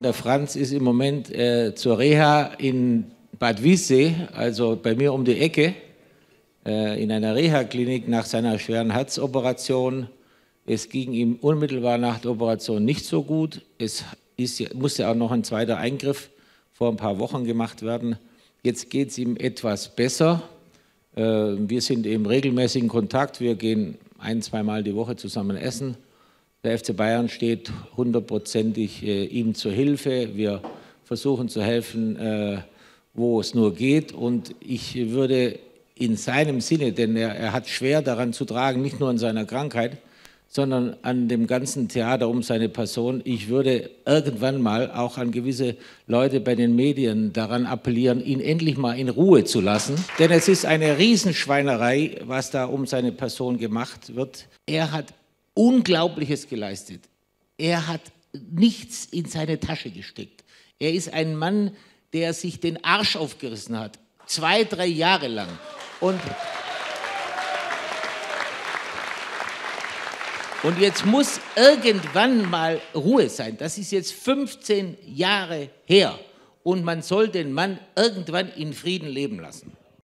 Der Franz ist im Moment äh, zur Reha in Bad Wiessee, also bei mir um die Ecke, äh, in einer Reha-Klinik nach seiner schweren Herzoperation. Es ging ihm unmittelbar nach der Operation nicht so gut. Es ist, musste auch noch ein zweiter Eingriff vor ein paar Wochen gemacht werden. Jetzt geht es ihm etwas besser. Äh, wir sind im regelmäßigen Kontakt. Wir gehen ein, zweimal die Woche zusammen essen. Der FC Bayern steht hundertprozentig äh, ihm zur Hilfe. Wir versuchen zu helfen, äh, wo es nur geht. Und ich würde in seinem Sinne, denn er, er hat schwer daran zu tragen, nicht nur an seiner Krankheit, sondern an dem ganzen Theater um seine Person. Ich würde irgendwann mal auch an gewisse Leute bei den Medien daran appellieren, ihn endlich mal in Ruhe zu lassen. Denn es ist eine Riesenschweinerei, was da um seine Person gemacht wird. Er hat Unglaubliches geleistet. Er hat nichts in seine Tasche gesteckt. Er ist ein Mann, der sich den Arsch aufgerissen hat. Zwei, drei Jahre lang. Und, und jetzt muss irgendwann mal Ruhe sein. Das ist jetzt 15 Jahre her. Und man soll den Mann irgendwann in Frieden leben lassen.